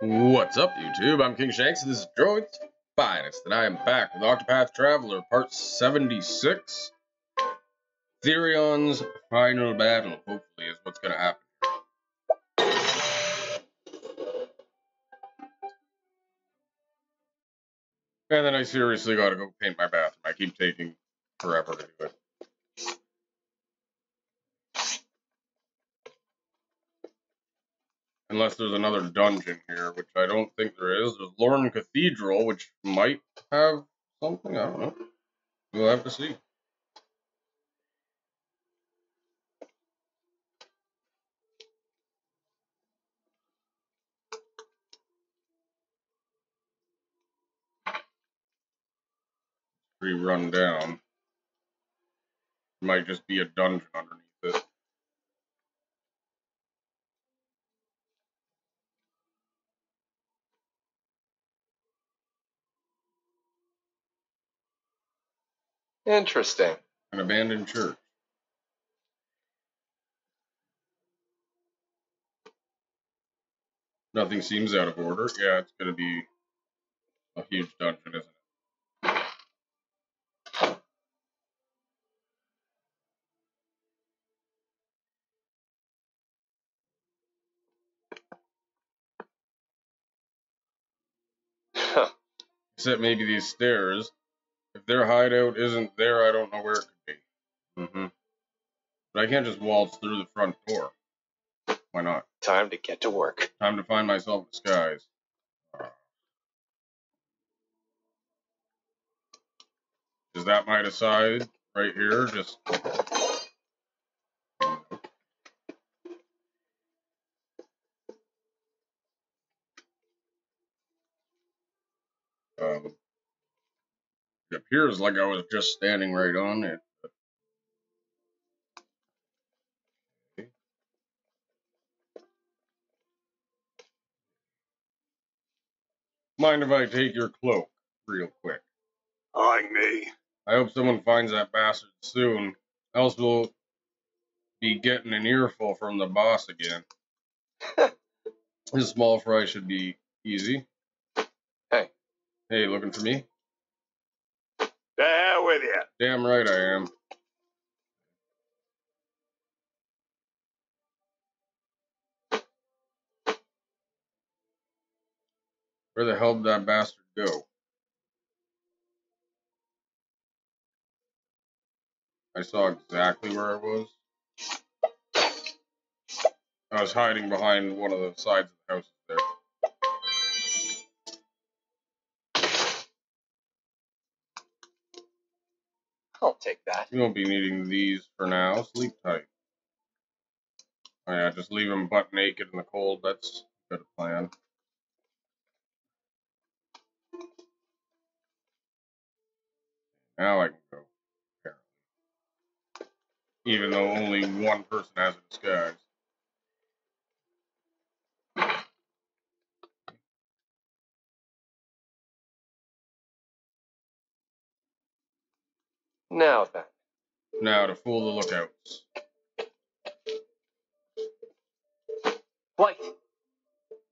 What's up, YouTube? I'm King Shanks, and this is Droid's Finest, and I am back with Octopath Traveler, Part 76. Therion's final battle, hopefully, is what's going to happen. And then I seriously got to go paint my bathroom. I keep taking forever to do it. Unless there's another dungeon here, which I don't think there is. There's Lorn Cathedral, which might have something. I don't know. We'll have to see. Pretty run down. Might just be a dungeon underneath it. Interesting. An abandoned church. Nothing seems out of order. Yeah, it's going to be a huge dungeon, isn't it? Except maybe these stairs. If their hideout isn't there, I don't know where it could be. Mm-hmm. But I can't just waltz through the front door. Why not? Time to get to work. Time to find myself a disguise. Is that my decide right here? Just appears like I was just standing right on it. Mind if I take your cloak real quick? Eyeing me. I hope someone finds that bastard soon, else we'll be getting an earful from the boss again. This small fry should be easy. Hey. Hey, looking for me? The hell with you. Damn right I am. Where the hell did that bastard go? I saw exactly where I was. I was hiding behind one of the sides of the house there. I'll take that. You won't be needing these for now. Sleep tight. Oh yeah, just leave him butt naked in the cold. That's a good plan. Now I can go. Even though only one person has a disguise. Now then. Now to fool the lookouts. White.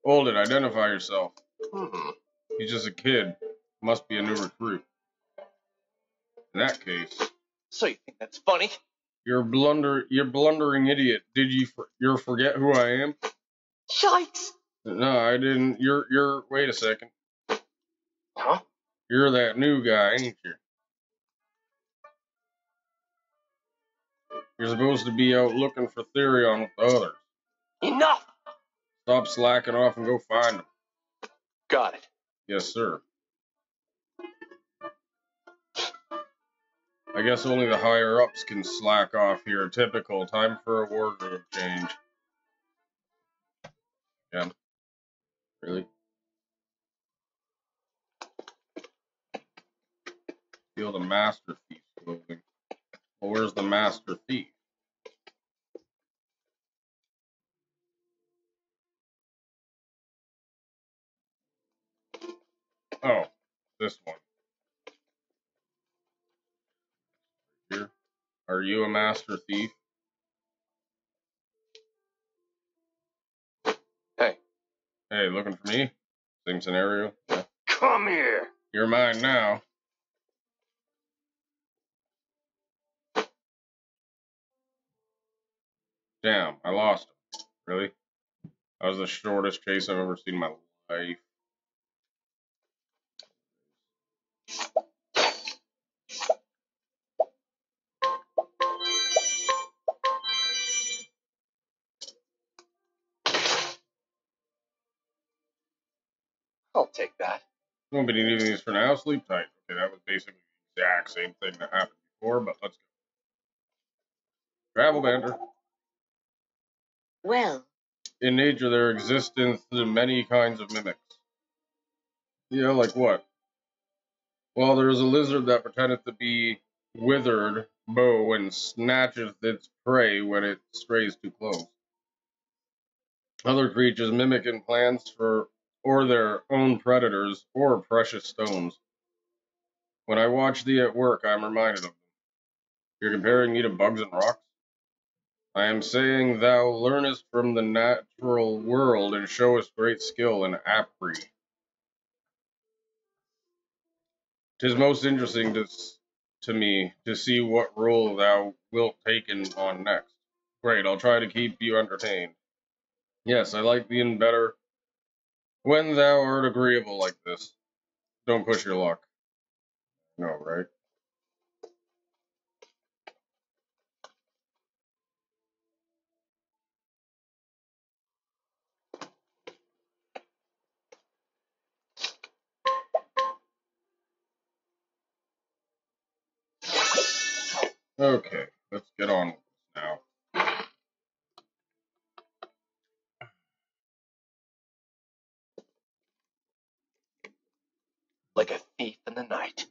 Hold it, identify yourself. Hmm. He's just a kid. Must be a new recruit. In that case, So you think that's funny? you're blunder you're blundering idiot. Did you for, you forget who I am? Shikes. No, I didn't. You're you're wait a second. Huh? You're that new guy, ain't you? You're supposed to be out looking for Therion with the others. Enough. Stop slacking off and go find them. Got it. Yes, sir. I guess only the higher ups can slack off here. Typical. Time for a wardrobe change. Yeah. Really? Feel the master thief clothing. Well, where's the master thief? Oh, this one. Here. Are you a master thief? Hey. Hey, looking for me? Same scenario. Yeah. Come here. You're mine now. Damn, I lost him. Really? That was the shortest chase I've ever seen in my life. I'll take that. Won't be needing these for now. Sleep tight. Okay, that was basically the exact same thing that happened before, but let's go. Travel banter. Well, In nature, there exist many kinds of mimics. Yeah, like what? Well, there is a lizard that pretendeth to be withered bow and snatcheth its prey when it strays too close. Other creatures mimic in plants for or their own predators or precious stones. When I watch thee at work, I am reminded of them. You're comparing me to bugs and rocks? I am saying thou learnest from the natural world and showest great skill in apri. Tis most interesting to, to me to see what role thou wilt take in on next. Great, I'll try to keep you entertained. Yes, I like being better when thou art agreeable like this. Don't push your luck. No, right? Okay, let's get on with this now. Like a thief in the night.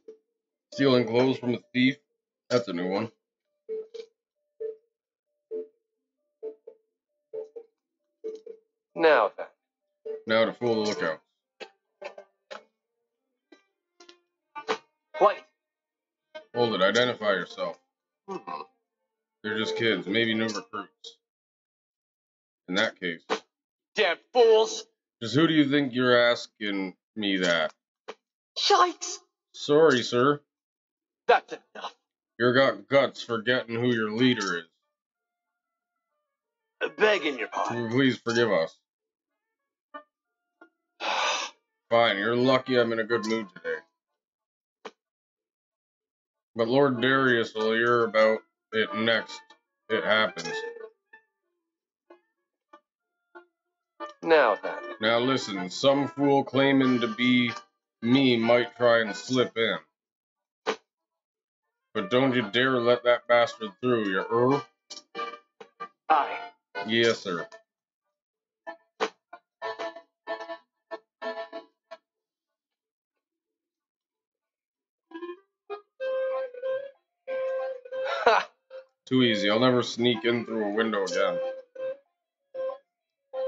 Stealing clothes from a thief? That's a new one. Now then. Now to fool the lookout. Wait. Hold it, identify yourself. They're just kids, maybe new recruits. In that case, Damn fools. just who do you think you're asking me that? Yikes. Sorry, sir. That's enough. You're got guts forgetting who your leader is. Begging your pardon. Please forgive us. Fine, you're lucky I'm in a good mood today. But Lord Darius will hear about it next. It happens. Now then. Now listen, some fool claiming to be me might try and slip in. But don't you dare let that bastard through, you er? Aye. Yes, sir. Too easy. I'll never sneak in through a window again.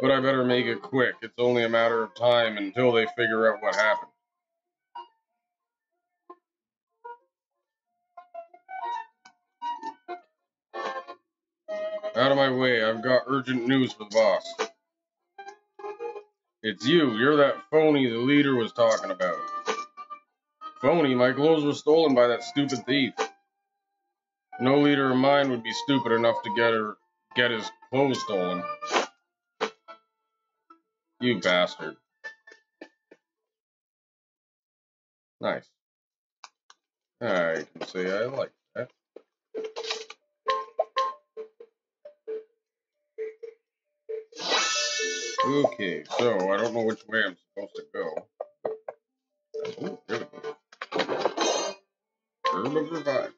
But I better make it quick. It's only a matter of time until they figure out what happened. Out of my way. I've got urgent news for the boss. It's you. You're that phony the leader was talking about. Phony? My clothes were stolen by that stupid thief. No leader of mine would be stupid enough to get her get his clothes stolen. You bastard. Nice. I can say I like that. Okay, so I don't know which way I'm supposed to go. Oh, there we go. Herb of Revive.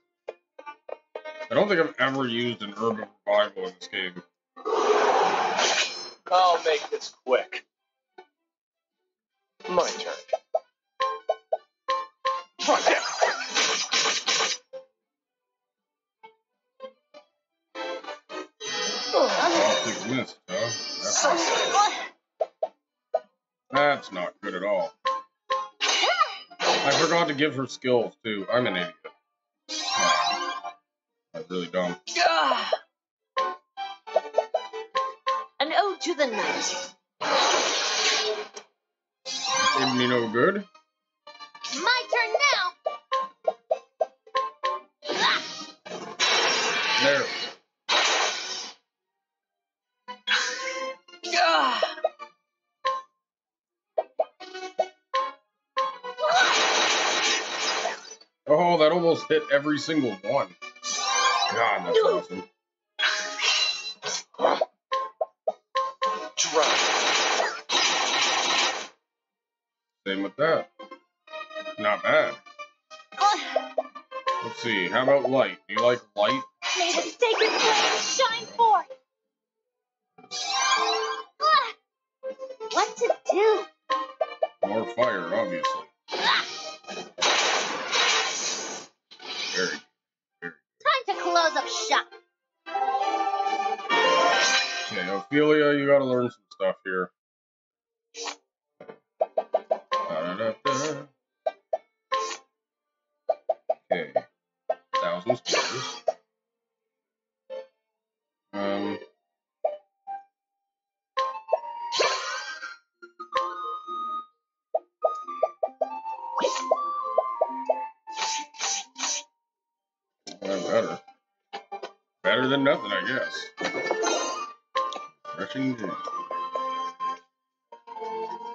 I don't think I've ever used an urban Revival in this game. I'll make this quick. My turn. Right there. Oh, quick missed, huh? That's, so that's not good at all. I forgot to give her skills, too. I'm an idiot. That's really dumb. Ah. An ode to the night. Didn't me no good. My turn now. Ah! There. Ah. Oh, that almost hit every single one. God, that's awesome. Drop. Same with that. Not bad. Ah! Let's see. How about light? Do you like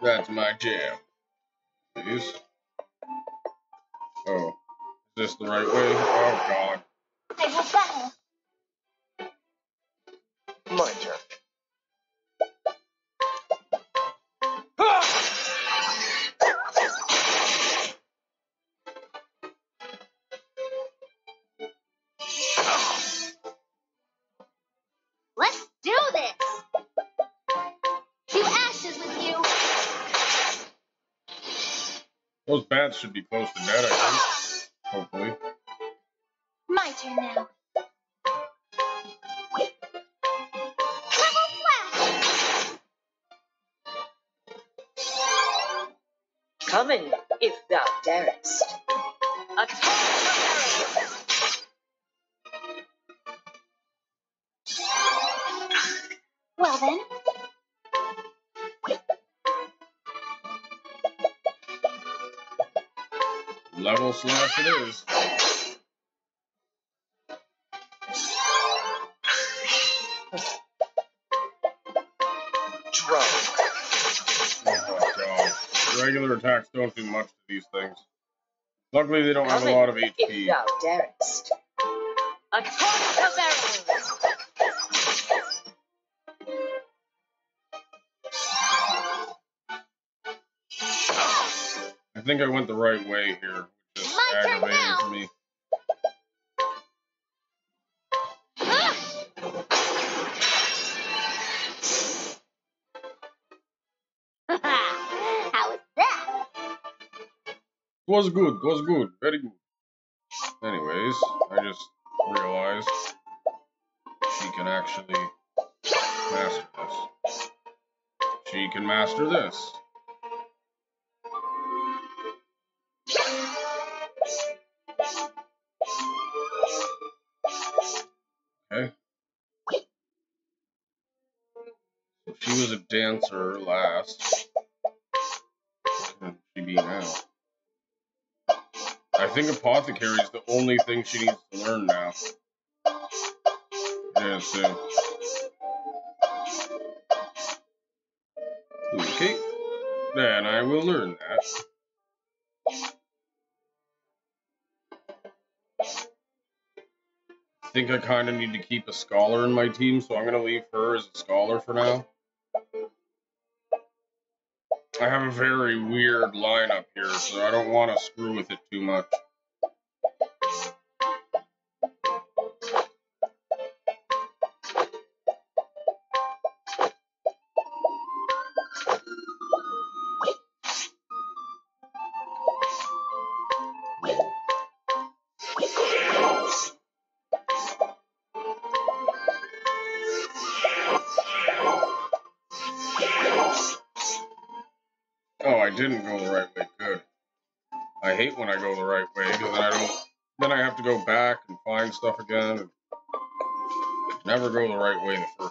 That's my jam. Please. Oh. Is this the right way? Oh god. Should be to dead, I think. Luckily, don't have a lot of if HP. thou darest. A torrent of arrows. I think I went the right way here, Was good, was good, very good. Anyways, I just realized she can actually master this. She can master this. Okay. She was a dancer last. Think apothecary is the only thing she needs to learn now. Yeah, so. Okay. Then I will learn that. I think I kind of need to keep a scholar in my team, so I'm going to leave her as a scholar for now. I have a very weird lineup here, so I don't want to screw with it too much. When I go the right way because then I don't. Then I have to go back and find stuff again. Never go the right way the first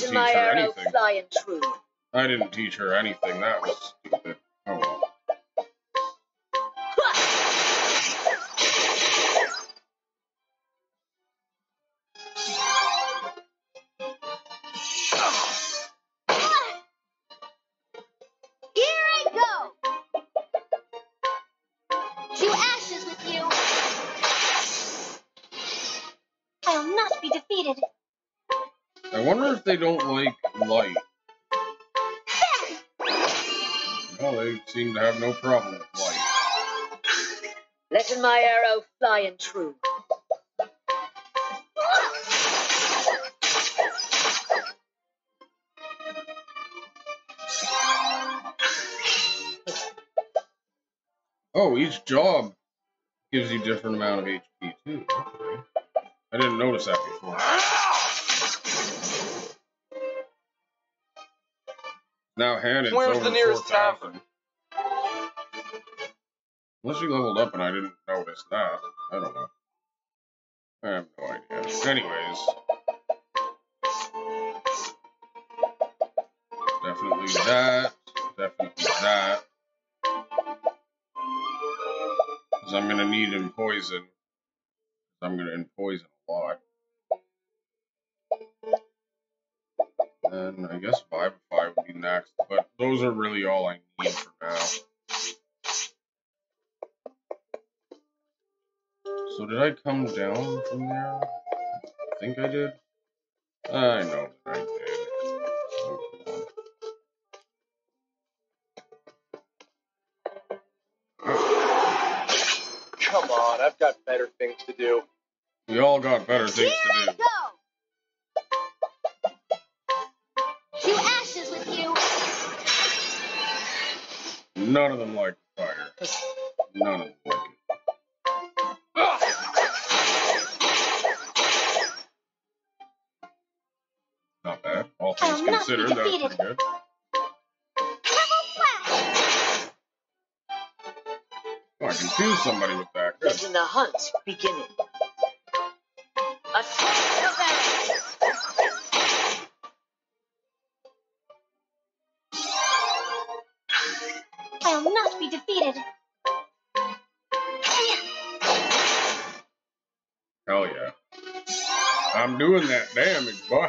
didn't teach her anything. I didn't teach her anything. That was seem to have no problem with light. Letting my arrow flying true. Oh, each job gives you different amount of HP too. Okay. I didn't notice that before. Now H'aanit's Where's over the nearest 4,000. Unless she leveled up and I didn't notice that. I don't know. I have no idea. Anyways. Definitely that. Definitely that. Because I'm going to need Empoison. I'm going to Empoison a lot. And I guess Vivify would be next. But those are really all I need did I come down from there? I think I did. I know I did. Come on. Come on, I've got better things to do. We all got better things Here to I do. go! To ashes with you! None of them like fire. None of them bad. All things I'll not be considered, that was defeated. pretty good. Double flash! Oh, I confused somebody with that. Good. Letting the hunt beginning. A torrent of arrows. I'll not be defeated. Hell yeah. I'm doing that damage, boy.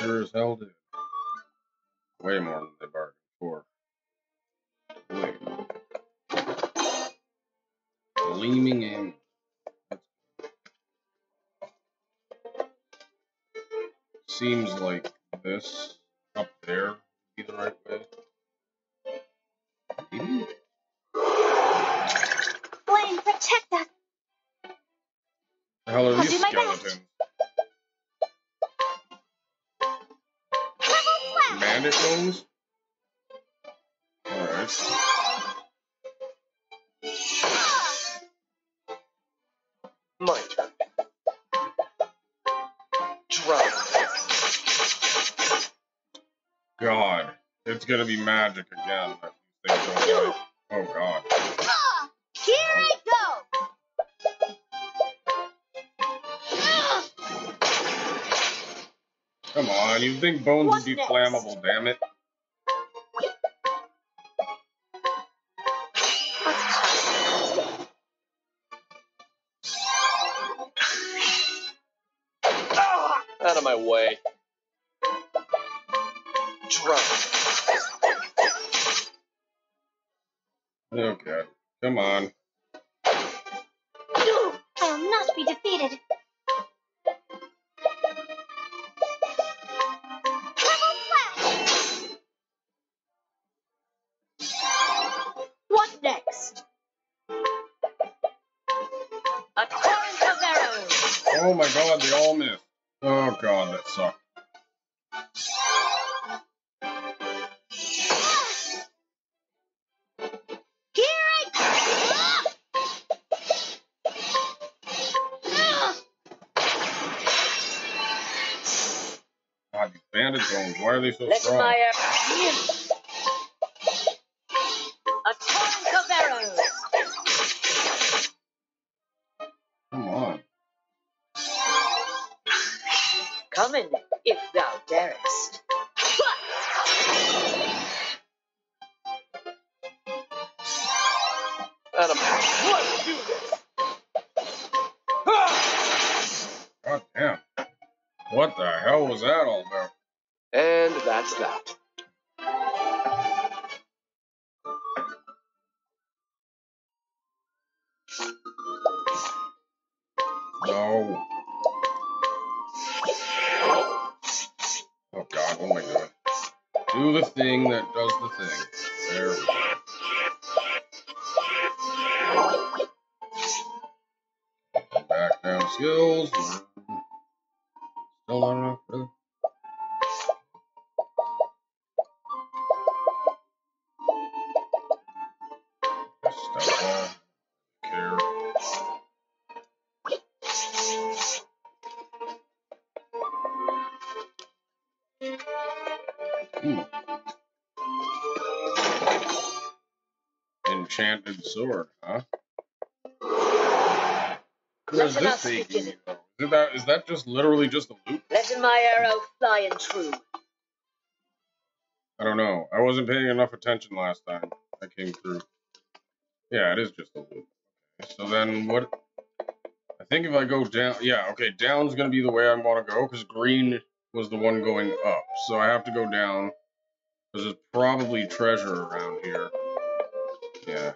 Sure as hell did. Come on, you think bones What's would be next? flammable, damn it. Zones, There. Back down skills. This us taking Is that is that just literally just a loop? Let my arrow fly and true. I don't know. I wasn't paying enough attention last time I came through. Yeah, it is just a loop. So then what? I think if I go down, yeah, okay, down's gonna be the way I want to go because green was the one going up, so I have to go down because there's probably treasure around here. Yeah.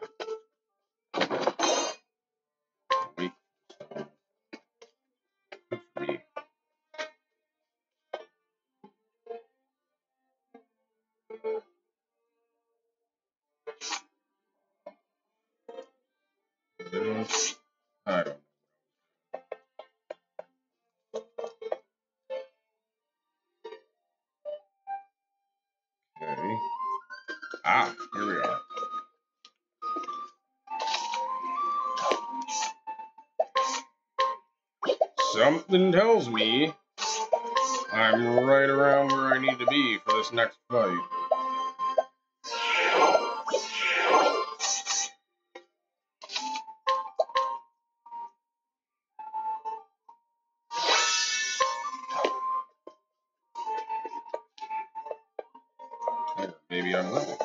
Or maybe I'm don't.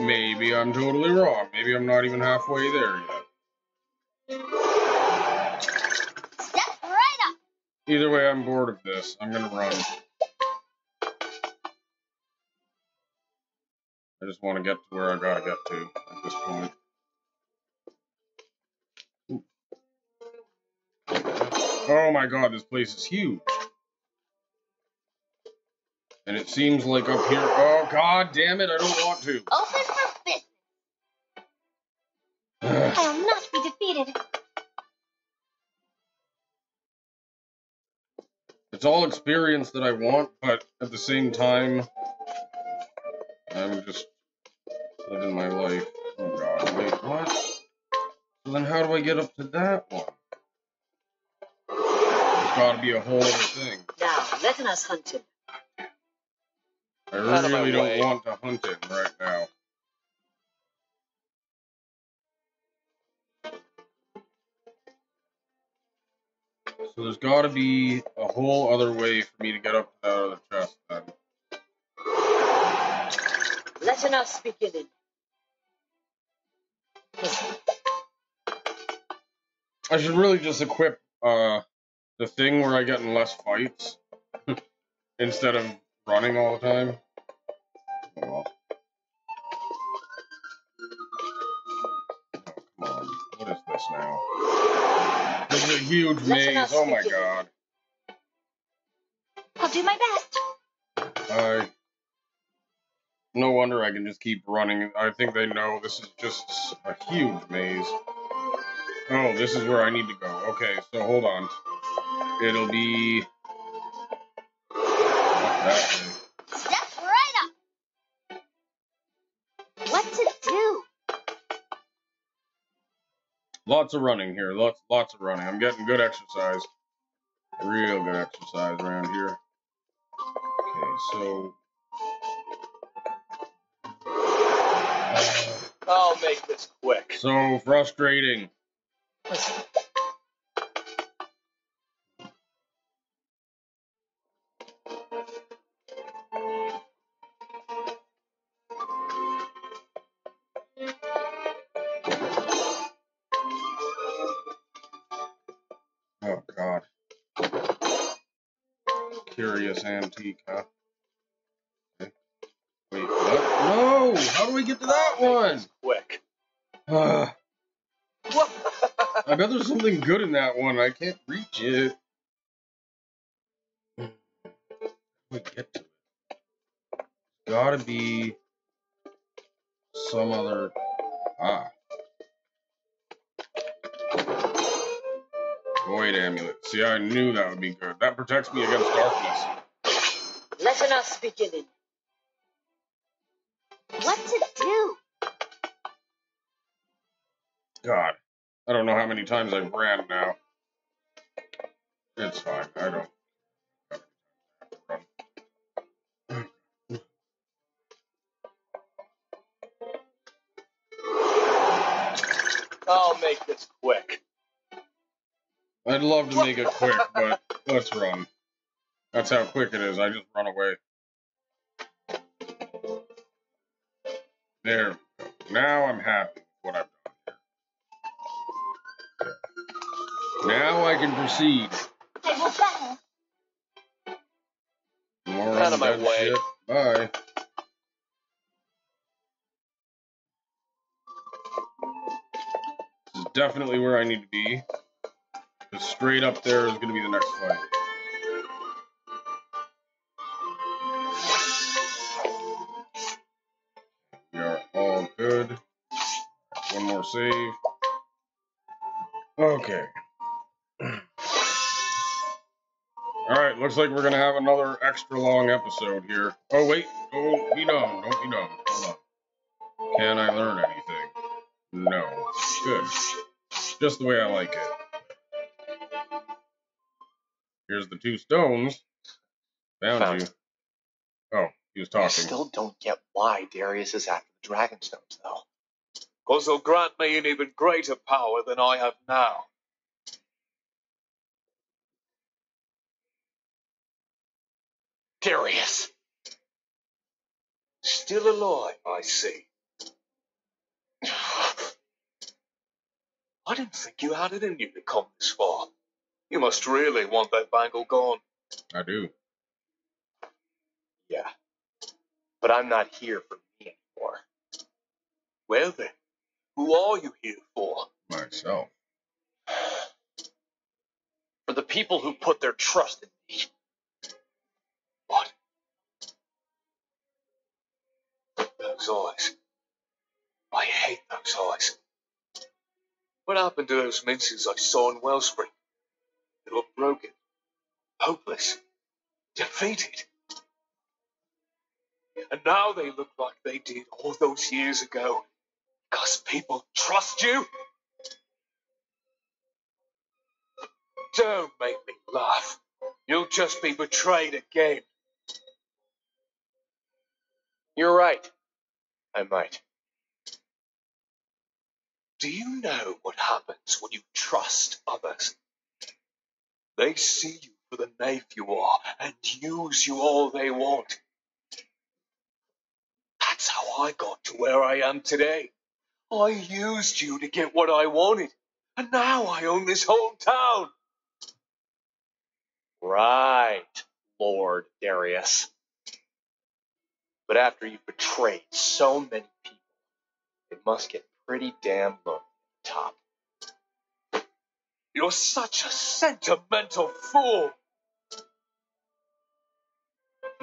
Maybe I'm totally wrong. Maybe I'm not even halfway there yet. Step right up. Either way, I'm bored of this. I'm gonna run. I just want to get to where I gotta get to at this point. Oh my god, this place is huge. And it seems like up here. Oh god damn it, I don't want to. Open for business. I will not be defeated. It's all experience that I want, but at the same time, I'm just living my life. Oh god, wait, what? So then how do I get up to that one? There's gotta be a whole other thing. Now, let us hunt him. I Out of really don't way. want to hunt him right now. So there's gotta be a whole other way for me to get up to that other chest then. Let us begin. I should really just equip uh the thing where I get in less fights instead of running all the time. Oh, well. Oh, come on. What is this now? This is a huge Let maze. Oh my god. I'll do my best. I. No wonder I can just keep running. I think they know this is just a huge maze. Oh, this is where I need to go. Okay, so hold on. It'll be. Not that way. Step right up. What to do? Lots of running here. Lots, lots of running. I'm getting good exercise. Real good exercise around here. Okay, so I'll make this quick. so frustrating. there's something good in that one. I can't reach it. We get to it? Gotta be some other. Ah. Void amulet. See, I knew that would be good. That protects me against darkness. Let us beginning. Know how many times I've ran now. It's fine. I don't. I'll make this quick. I'd love to make it quick, but let's run. That's how quick it is. I just run away. There. Now I'm happy Now I can proceed. I will battle. More Out of my way. shit. Bye. This is definitely where I need to be. 'Cause straight up there is going to be the next fight. We are all good. One more save. Okay. Alright, looks like we're gonna have another extra long episode here. Oh wait, oh, don't be dumb, don't be dumb. Hold on. Can I learn anything? No. Good. Just the way I like it. Here's the two stones. Found, Found you. Oh, he was talking. I still don't get why Darius is after the Dragonstones, though. Because they'll grant me an even greater power than I have now. Darius! Still alive, I see. I didn't think you had it in you to come this far. You must really want that bangle gone. I do. Yeah. But I'm not here for me anymore. Well then, who are you here for? Myself. For the people who put their trust in me. What? Those eyes. I hate those eyes. What happened to those minces I saw in Wellspring? They were broken, hopeless, defeated. And now they look like they did all those years ago. Because people trust you? Don't make me laugh. You'll just be betrayed again. You're right. I might. Do you know what happens when you trust others? They see you for the knave you are and use you all they want. That's how I got to where I am today. I used you to get what I wanted, and now I own this whole town. Right, Lord Darius. But after you've betrayed so many people, it must get pretty damn lonely at the top. You're such a sentimental fool.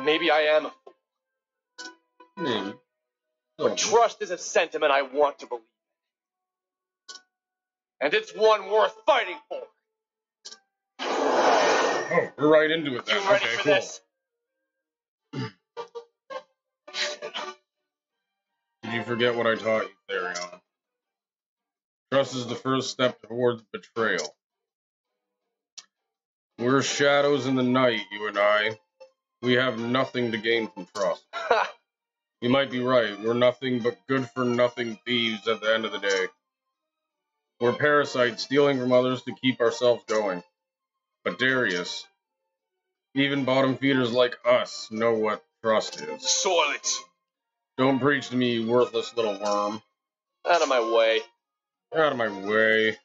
Maybe I am a fool, Hmm. but trust is a sentiment I want to believe in. And it's one worth fighting for. Oh, we're right into it You then. ready okay, cool. this? You forget what I taught you, Therion? Trust is the first step towards betrayal. We're shadows in the night, you and I. We have nothing to gain from trust. Ha! You might be right. We're nothing but good for nothing thieves at the end of the day. We're parasites stealing from others to keep ourselves going. But Darius, even bottom feeders like us know what trust is. Silence! Don't preach to me, you worthless little worm. Out of my way. Out of my way.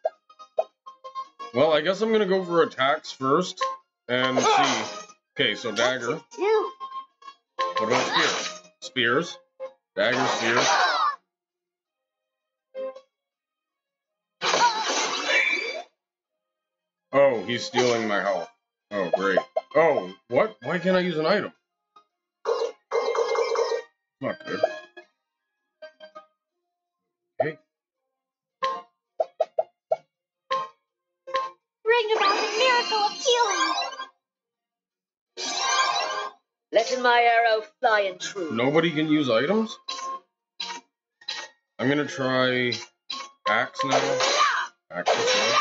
Well, I guess I'm gonna go for attacks first and see. Okay, so dagger. What about spear? Spears. Dagger, spear. Oh, he's stealing my health. Oh, great. Oh, what? Why can't I use an item? Not good. Okay. Bring about a miracle of healing. Letting my arrow fly and true. Nobody can use items? I'm gonna try axe now. Axe is good.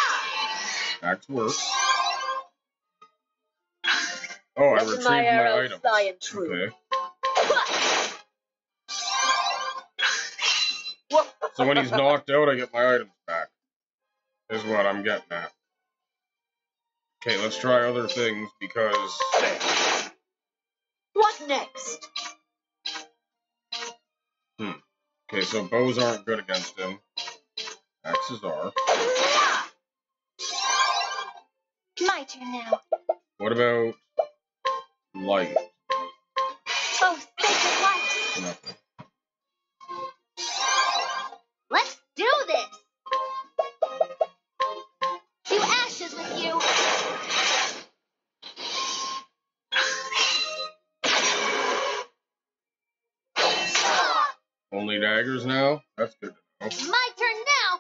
Axe works. Oh, I retrieved my my arrow items. fly and true. Okay. So when he's knocked out, I get my items back. Is what I'm getting at. Okay, let's try other things because What next? Hmm. Okay, so bows aren't good against him. Axes are. My turn now. What about light? Oh, sacred light. Nothing. daggers now? That's good to know. My turn now!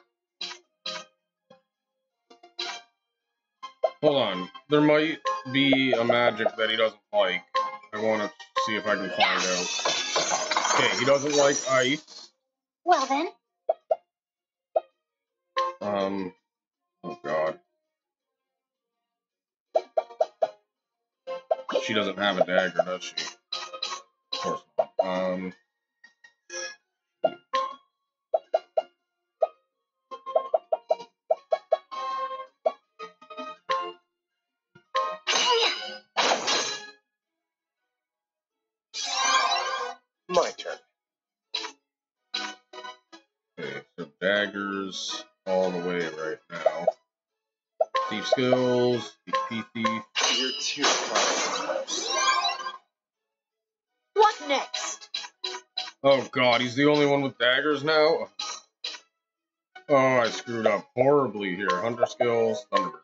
Hold on. There might be a magic that he doesn't like. I want to see if I can find out. Okay, he doesn't like ice. Well then. Um. Oh god. She doesn't have a dagger, does she? Of course not. Um. Daggers all the way right now. Thief skills, thief thief. You're too kind. What next? Oh god, he's the only one with daggers now? Oh, I screwed up horribly here. Hunter skills, thunder.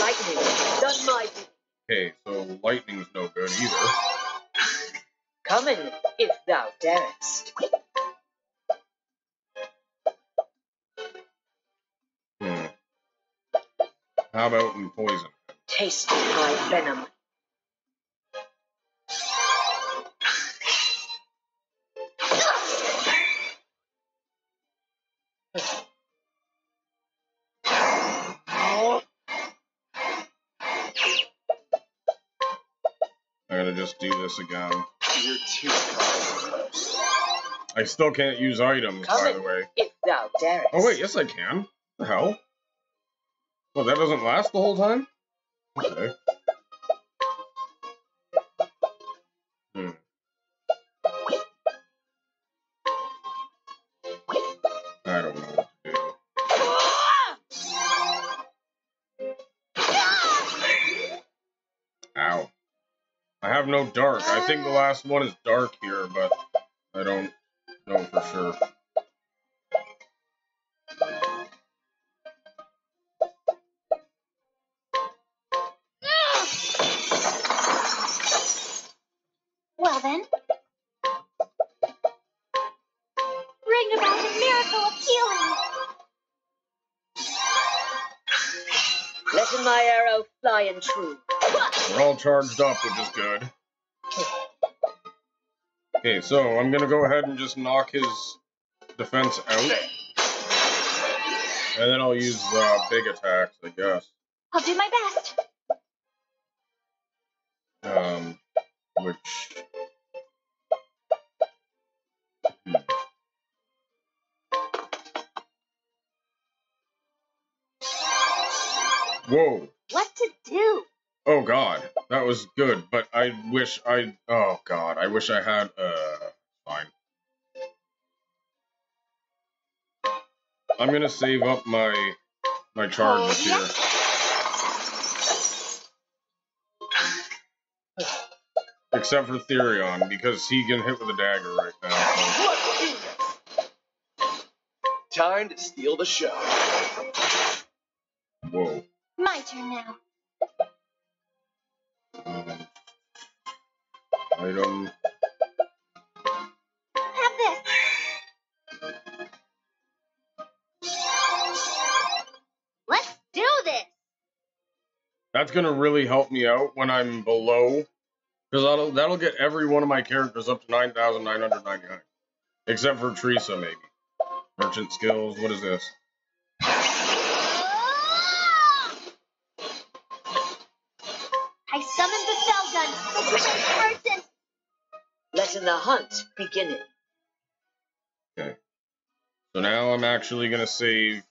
Lightning. Done my. Okay, so lightning's no good either. Coming, if thou darest. How about Empoison? Taste my venom. I gotta just do this again. You're too. I still can't use items, by the way. if thou darest. Oh wait, yes I can. The hell? Well, that doesn't last the whole time? Okay. Hmm. I don't know. I have no dark. I think the last one is dark here, but I don't know for sure. And true. We're all charged up, which is good. Okay, so I'm gonna go ahead and just knock his defense out. And then I'll use uh, big attacks, I guess. I'll do my best. Was good, but I wish I. Oh god, I wish I had. Uh, fine. I'm gonna save up my my charges here. Except for Therion, because he can hit with a dagger right now. so- Time to steal the show. Whoa. My turn now. Um, item. Have this. Let's do this. That's gonna really help me out when I'm below, because that'll that'll get every one of my characters up to nine thousand nine hundred ninety nine, except for Teresa maybe. Merchant skills. What is this? I summoned the cell gun. The first person. Letting the hunt begin. Okay. So now I'm actually gonna save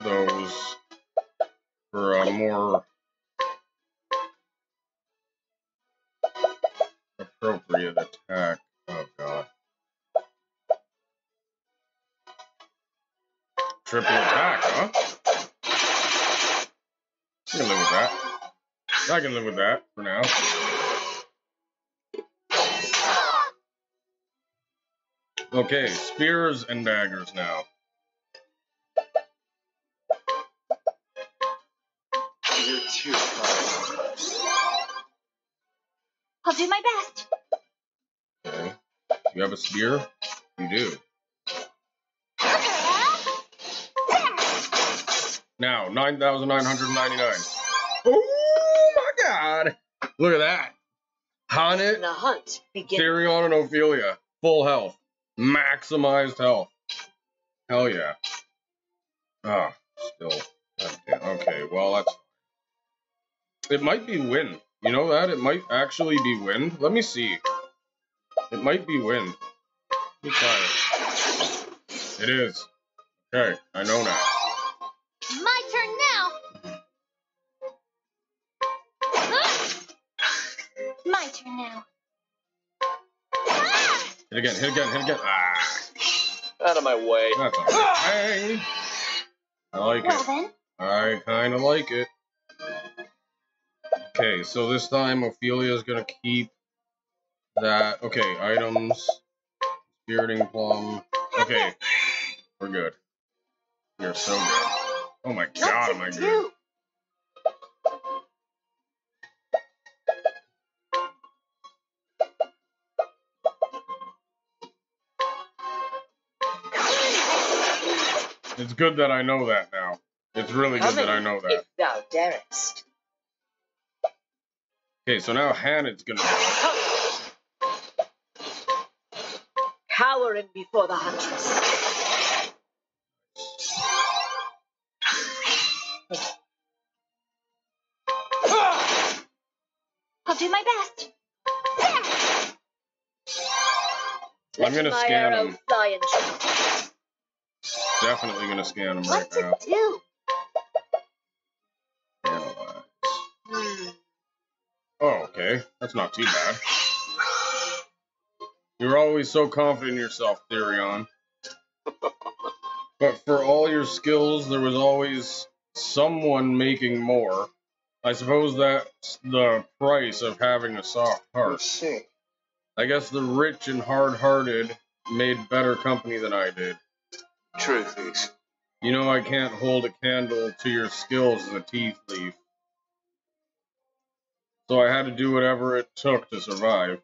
those for a more appropriate attack. Oh uh, god. Triple attack, huh? I can live with that. I can live with that for now. Okay, spears and daggers now. You're too. I'll do my best. Okay. You have a spear? You do. Now, 9,999. Oh my god! Look at that. Haunted, the hunt begin. Therion, and Ophelia. Full health. Maximized health. Hell yeah. Ah, still. Okay, well, that's. It might be wind. You know that? It might actually be wind. Let me see. It might be wind. Let me try it. It is. Okay, I know now. Now. Hit again, hit again, hit again. Ah, Out of my way. that's a bang. I like Well it. then, I kind of like it. Okay, so this time Ophelia's gonna keep that. Okay, items, spiriting plum. Okay, we're good. We're so good. Oh my god, what am I to good? It's good that I know that now. It's really good that I know that. If thou darest. Okay, so now H'aanit's gonna do it. Cowering before the huntress. I'll do my best. I'm gonna scan arrow him. Fly and true. Definitely gonna scan them right What to now. do? Analyze. Oh, okay. That's not too bad. You're always so confident in yourself, Therion. But for all your skills, there was always someone making more. I suppose that's the price of having a soft heart. I guess the rich and hard-hearted made better company than I did. Truth is, You know I can't hold a candle to your skills as a tea thief. So I had to do whatever it took to survive.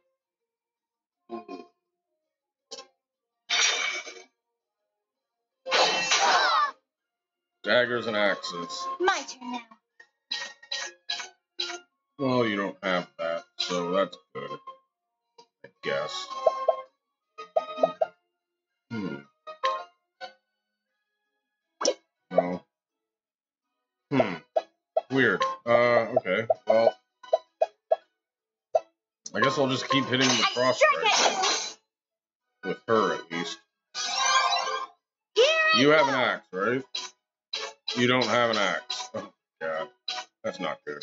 mm, Daggers and axes. My turn now. Well, you don't have that, so that's good. I guess. Hmm. Weird. Uh, okay. Well. I guess I'll just keep hitting the I cross strike With her, at least. you. I You have go. an axe, right? You don't have an axe. Oh, God. That's not good.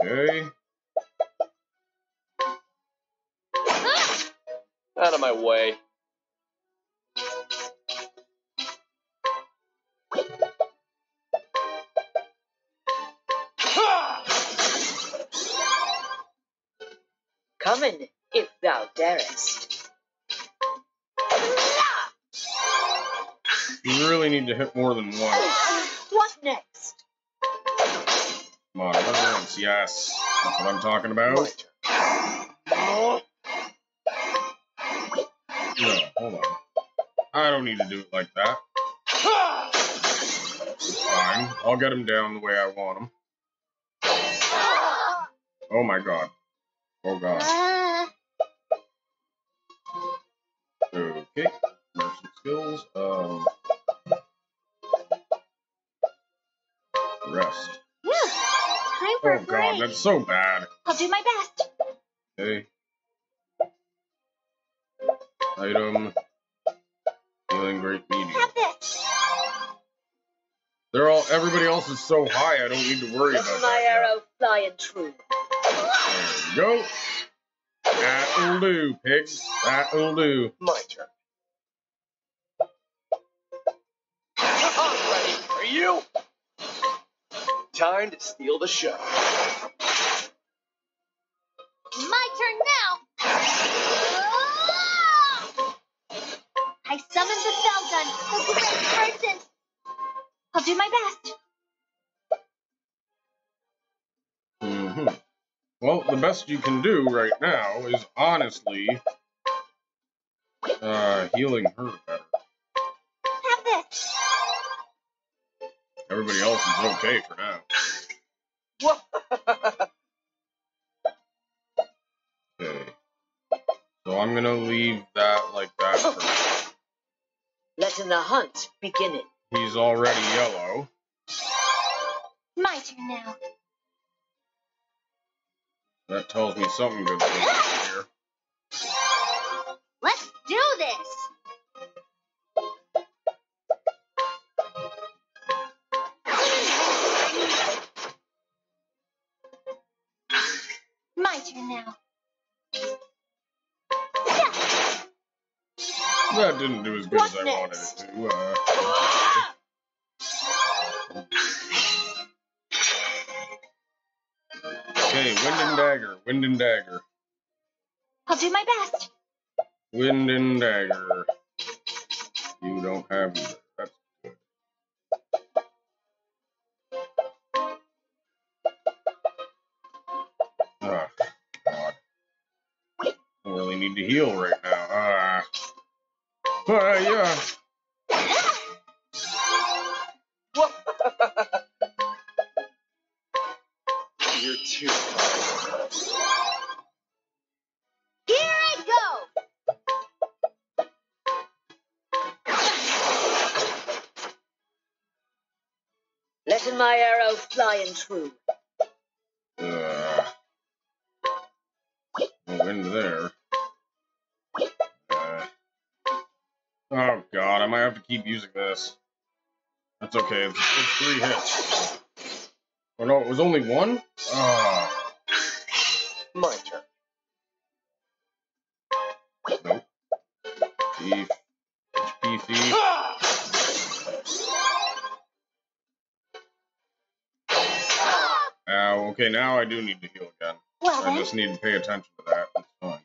Okay. Out of my way. Come if thou darest. You really need to hit more than one. What next? Come on, reverence. Yes. That's what I'm talking about. No, hold on. I don't need to do it like that. Fine. I'll get him down the way I want him. Oh my god. Oh god. Okay. Merchant skills. Um. Rest. phew. Time for Oh a break. god, that's so bad. I'll do my best. Okay. Item. Feeling great meeting. Have this. They're all. Everybody else is so high. I don't need to worry Let about my that. yet. arrow fly and true. There we go. That'll do, pigs. That'll do. My turn. I'm ready for you. Time to steal the show. My turn now. I summoned the Feldun, the great person. I'll do my best. Well, the best you can do right now is honestly uh, healing her better. Have this. Everybody else is okay for now. What? Okay. So I'm gonna leave that like that for now. Letting the hunt begin it. He's already yellow. My turn now. That tells me something good's going on here. Let's do this. My turn now. Yeah. That didn't do as good What as I wanted it to. Uh, okay, wind and dagger, wind and dagger, I'll do my best. wind and dagger. You don't have either. That's good. Ah, God. I really need to heal right now. Ah. Ah, yeah. And true. Uh, there. Uh, oh god, I might have to keep using this. That's okay. It's, it's three hits. Oh no, it was only one. Ah, Okay, now I do need to heal again. Well I just need to pay attention to that. It's fine.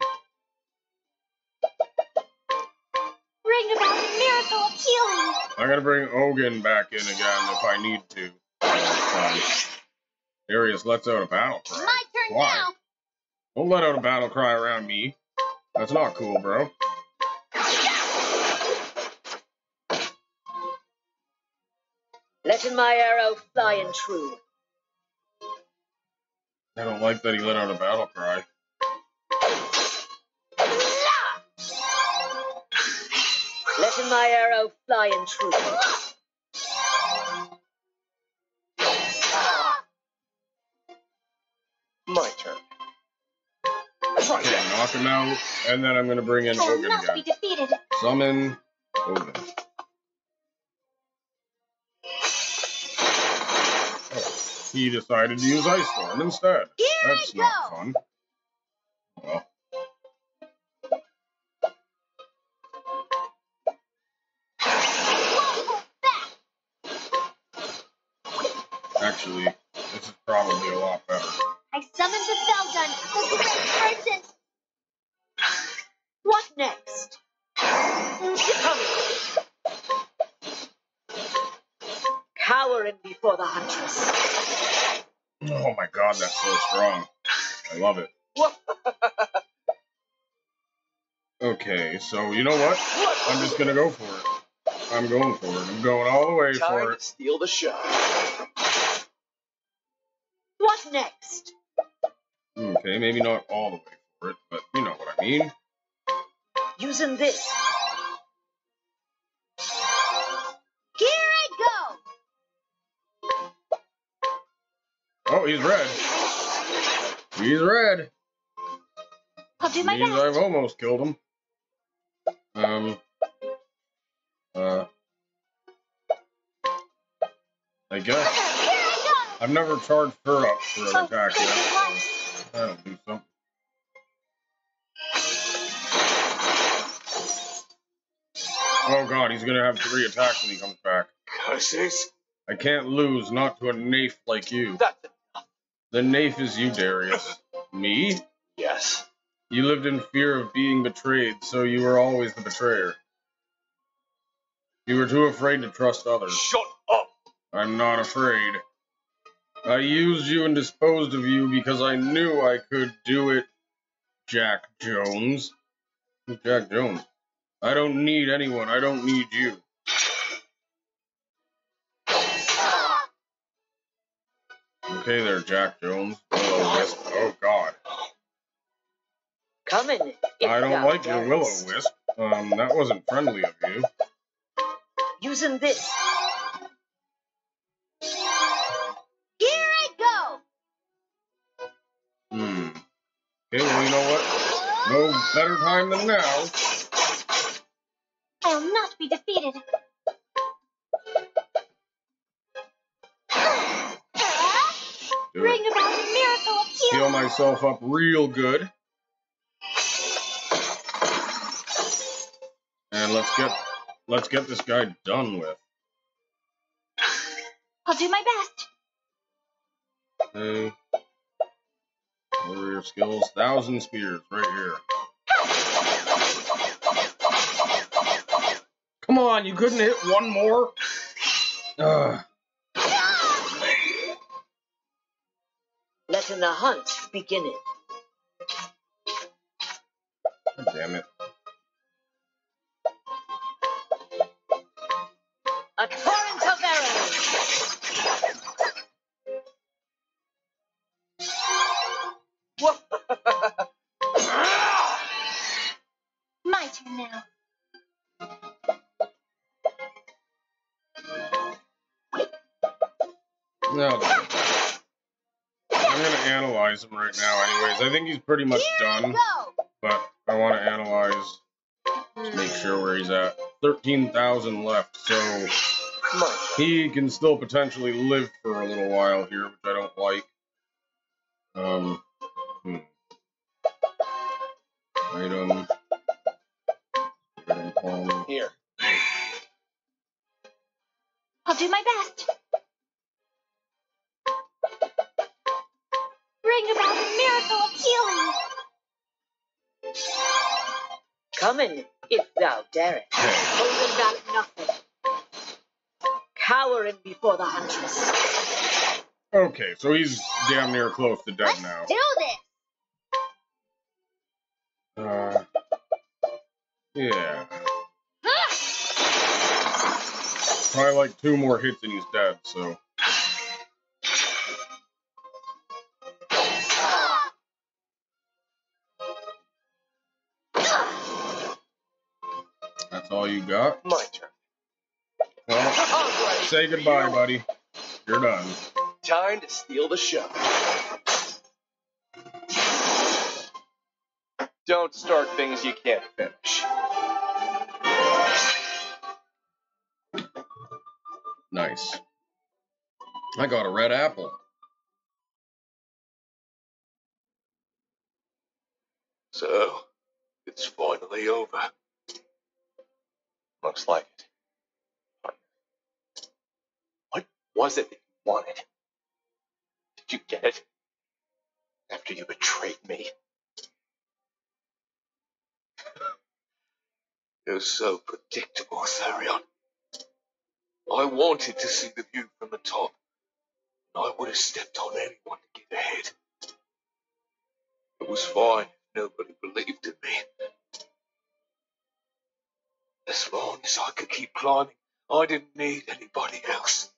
bring about a miracle of healing. I gotta bring Ogan back in again if I need to. Fine. Darius lets out a battle cry. My turn Why? now. Don't let out a battle cry around me. That's not cool, bro. Letting my arrow fly and true. I don't like that he let out a battle cry. Letting my arrow fly and true. My turn. Okay, knock him out, and then I'm gonna bring in Foe Ogun be again. defeated. Summon Ogun. He decided to use Ice Storm instead. Here That's I not go. fun. Well. Won't hold back. Actually, this is probably a lot better. I summoned the Feldun, the great person. What next? Cowering before the huntress. Oh my god, that's so strong. I love it. Okay, so you know what? I'm just gonna go for it. I'm going for it. I'm going all the way Time for to it. steal the show. What next? Okay, maybe not all the way for it, but you know what I mean. Using this. Oh, he's red. He's red. I'll do my Means best. I've almost killed him. Um. Uh. I guess Here I I've never charged her up for an Oh, attack yet. you, So that'll do something. Oh god, he's gonna have three attacks when he comes back. Curses. I can't lose, not to a naif like you. That's it. The naif is you, Darius. Me? Yes. You lived in fear of being betrayed, so you were always the betrayer. You were too afraid to trust others. Shut up. I'm not afraid. I used you and disposed of you because I knew I could do it, Jack Jones. Who's Jack Jones? I don't need anyone. I don't need you. Okay there, Jack Jones. Willow Wisp. Oh God. Coming. I don't like your Willow. Wisp. Um, that wasn't friendly of you. Using this. Here I go. Hmm. Okay, well, you know what? No better time than now. I'll not be defeated. Do Bring it. about a miracle of Heal myself up real good. And let's get let's get this guy done with. I'll do my best. Okay. Warrior skills, thousand spears, right here. Come on, you couldn't hit one more? Ugh. Letting the hunt begin damn it. I think he's pretty much Here done, go. but I wanna analyze make sure where he's at. 13,000 left, so he can still potentially live for a little while here, so he's damn near close to dead Let's now. do this. Uh, yeah. Probably like two more hits and he's dead, so. That's all you got? My turn. Well, say goodbye, buddy. You're done. Time to steal the show. Don't start things you can't finish. Nice. I got a red apple. So, it's finally over. Looks like it. What was it that you wanted? Did you get it? After you betrayed me? You're so predictable, Therion. I wanted to see the view from the top. and I would have stepped on anyone to get ahead. It was fine nobody believed in me. As long as I could keep climbing, I didn't need anybody else.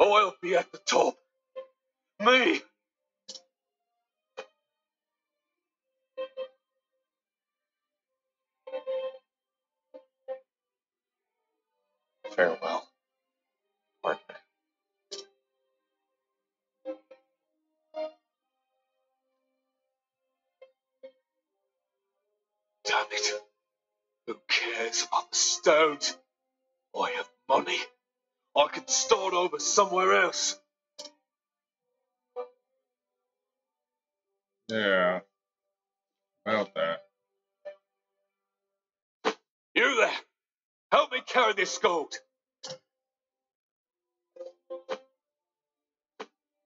I'll be at the top. Me. Farewell, partner. Damn it. Who cares about the stones? I have. I could start over somewhere else. Yeah. About that. You there! Help me carry this gold.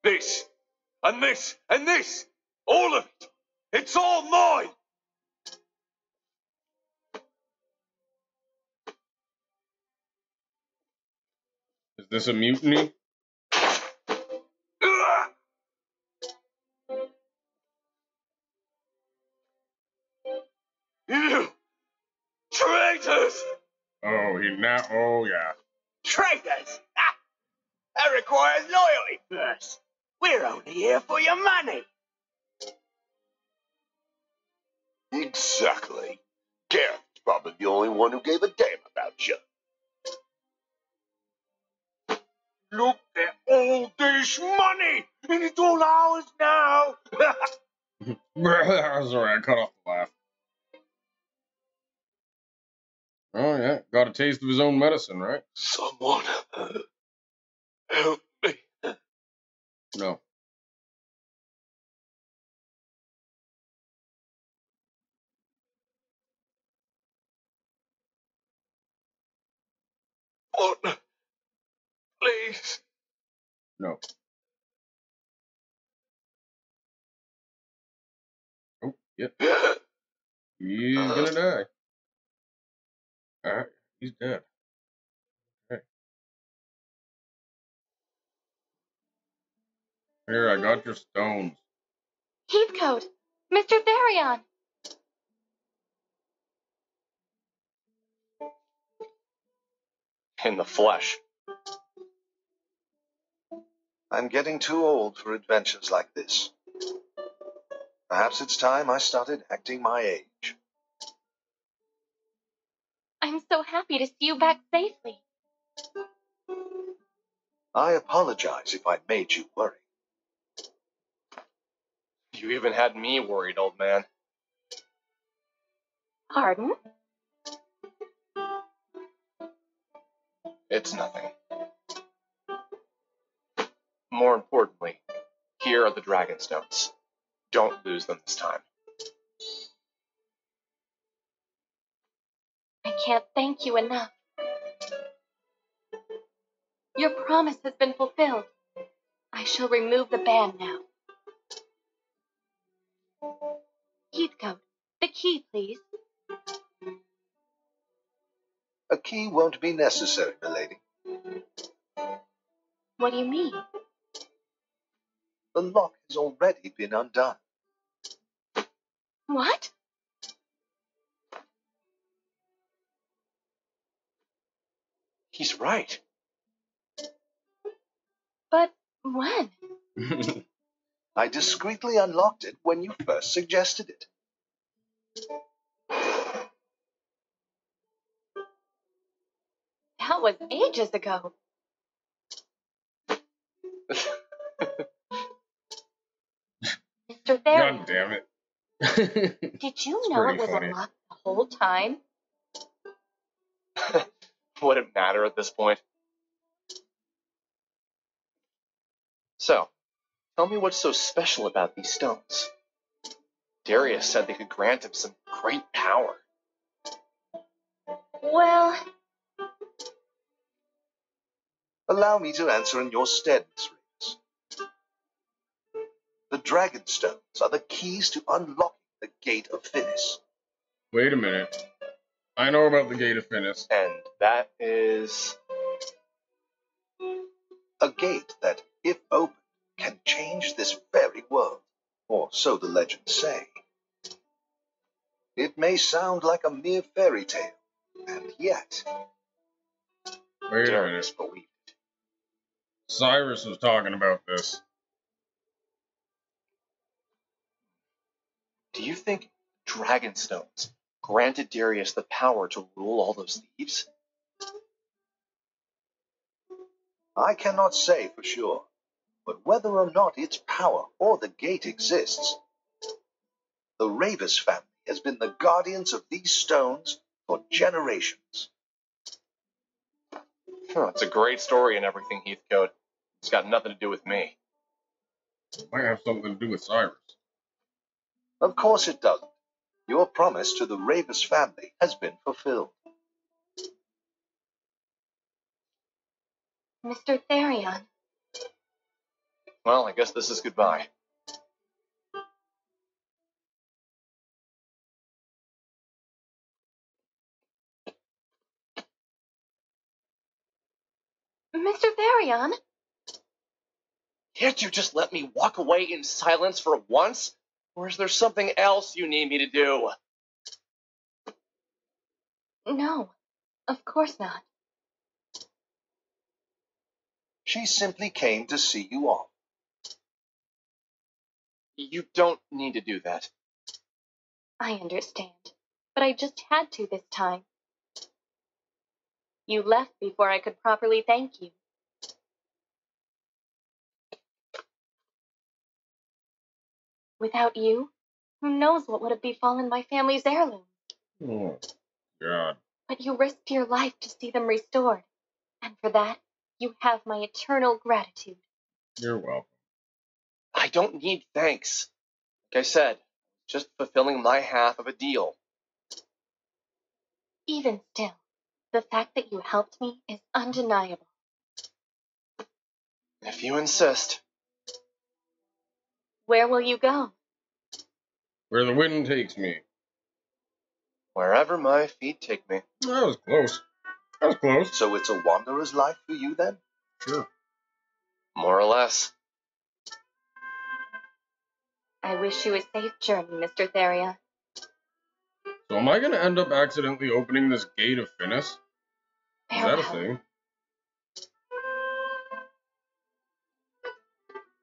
This, and this, and this! All of it! It's all mine! This a mutiny? You traitors! Oh, he now. Oh, yeah. Traitors! Ah, that requires loyalty first. We're only here for your money. Exactly. Gareth's probably the only one who gave a damn about you. Look at all this money, and it's all ours now. Sorry, I cut off the laugh. Oh, yeah. Got a taste of his own medicine, right? Someone uh, help me. No. Partner, please. No. Oh, yep. He's uh. gonna die. Alright, he's dead. Okay. Here, I got your stones. Heathcote! Mr. Therion! In the flesh. I'm getting too old for adventures like this. Perhaps it's time I started acting my age. I'm so happy to see you back safely. I apologize if I made you worry. You even had me worried, old man. Pardon? It's nothing. More importantly, here are the dragon stones. Don't lose them this time. I can't thank you enough. Your promise has been fulfilled. I shall remove the ban now. Heathcote, the key, please. A key won't be necessary, milady. What do you mean? The lock has already been undone. What? He's right. But when? I discreetly unlocked it when you first suggested it. That was ages ago. Mr. Therion, God damn it. did you know it was funny. unlocked the whole time? Would it matter at this point? So, tell me what's so special about these stones. Darius said they could grant him some great power. Well, Allow me to answer in your stead, Miss Reyes. The Dragon Stones are the keys to unlocking the Gate of Finis. Wait a minute. I know about the Gate of Finis. And that is. A gate that, if opened, can change this very world, or so the legends say. It may sound like a mere fairy tale, and yet Wait a minute. believed. Cyrus was talking about this. Do you think Dragon Stones granted Darius the power to rule all those thieves? I cannot say for sure. But whether or not its power or the gate exists, the Ravus family has been the guardians of these stones for generations. Huh, it's a great story and everything, Heathcote. It's got nothing to do with me. Might have something to do with Cyrus. Of course it doesn't. Your promise to the Ravus family has been fulfilled. Mr. Therion, Well, I guess this is goodbye. Mr. Therion, Can't you just let me walk away in silence for once? Or is there something else you need me to do? no, of course not. She simply came to see you off. You don't need to do that. I understand, but I just had to this time. You left before I could properly thank you. Without you, who knows what would have befallen my family's heirloom? Oh, God. But you risked your life to see them restored, and for that, you have my eternal gratitude. You're welcome. I don't need thanks. Like I said, just fulfilling my half of a deal. Even still, the fact that you helped me is undeniable. If you insist. Where will you go? Where the wind takes me. Wherever my feet take me. That was close. That was close. So it's a wanderer's life for you then? Sure. More or less. I wish you a safe journey, Mr. Theria. So am I going to end up accidentally opening this Gate of Finis? Is that a Farewell. thing?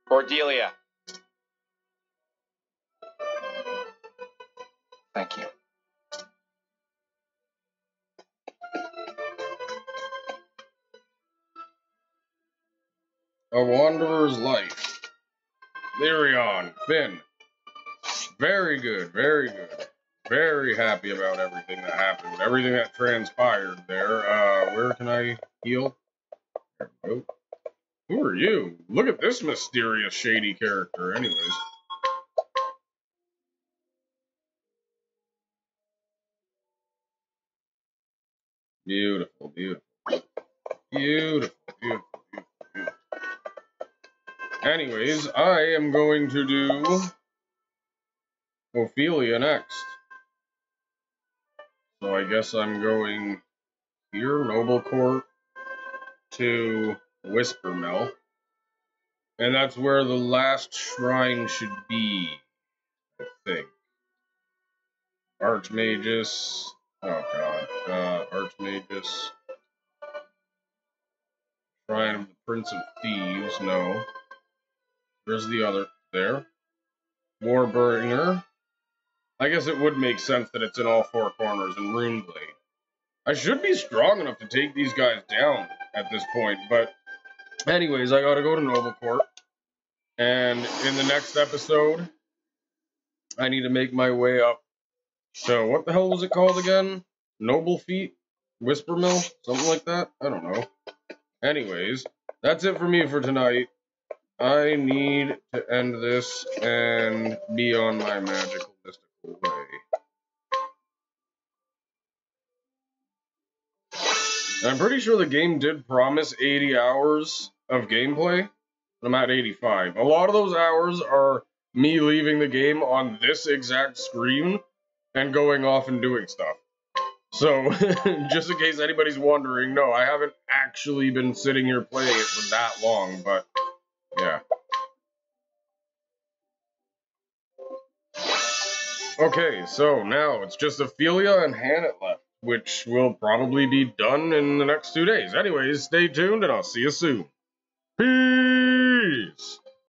Cordelia. Thank you. A Wanderer's Life. Lyrion, Finn. Very good, very good. Very happy about everything that happened, everything that transpired there. Uh, where can I heal? Who are you? Look at this mysterious, shady character, anyways. Beautiful, beautiful. Beautiful, beautiful, beautiful, beautiful. Anyways, I am going to do Ophelia next. So I guess I'm going here, Noble Court, to Whisper Mill. And that's where the last shrine should be, I think. Archmagus. Oh god. Uh, Archmagus. Shrine of the Prince of Thieves, no. There's the other there. Warbringer. I guess it would make sense that it's in all four corners in Runeblade. I should be strong enough to take these guys down at this point, but anyways, I gotta go to Noble Court. And in the next episode, I need to make my way up. So what the hell was it called again? Noble Feet? Whisper Mill? Something like that? I don't know. Anyways, that's it for me for tonight. I need to end this and be on my magical mystical way. I'm pretty sure the game did promise 80 hours of gameplay. I'm at 85. A lot of those hours are me leaving the game on this exact screen and going off and doing stuff. So, just in case anybody's wondering, no, I haven't actually been sitting here playing it for that long, but yeah. Okay, so now it's just Ophilia and Hannah left, which will probably be done in the next two days. Anyways, stay tuned and I'll see you soon. Peace!